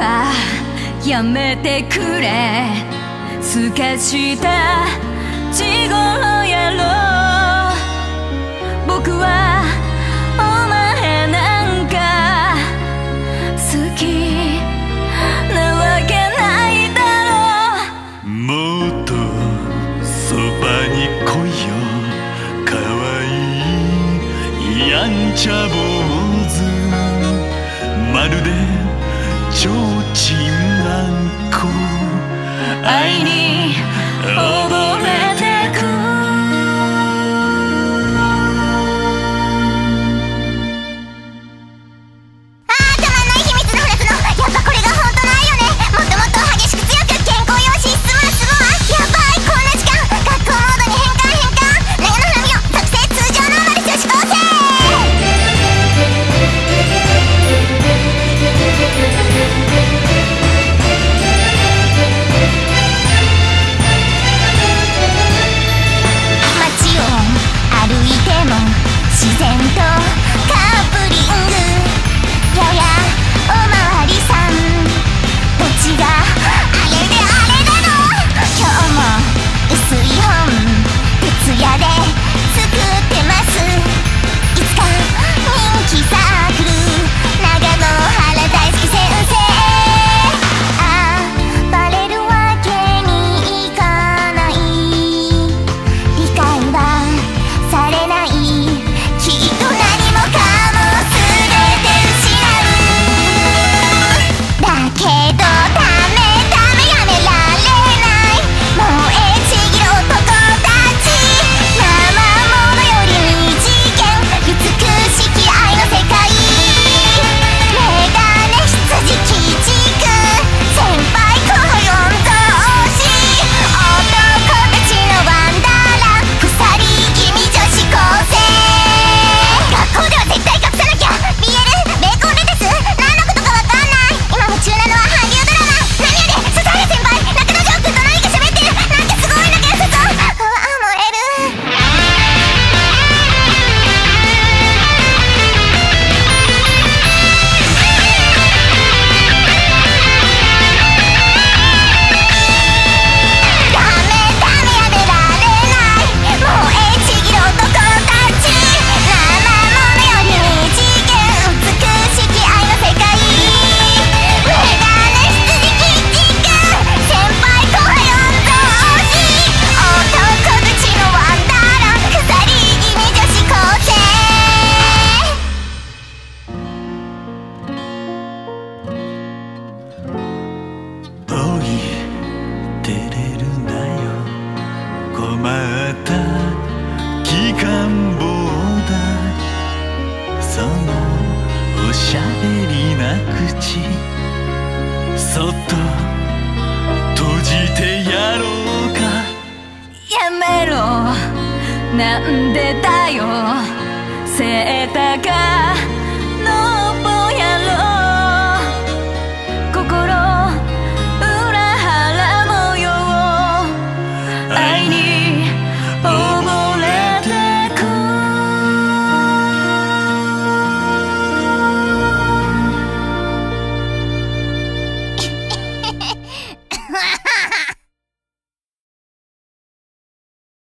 かやめてくれ。透かした地頃やろ僕はお前なんか好きなわけないだろもっとそばに来いよ。かわいいやんちゃ坊主。まるで超 I need 自然とまた期間棒だ。そのおしゃべりな口。そっと閉じてやろうか。やめろ。なんでだよ。背高い。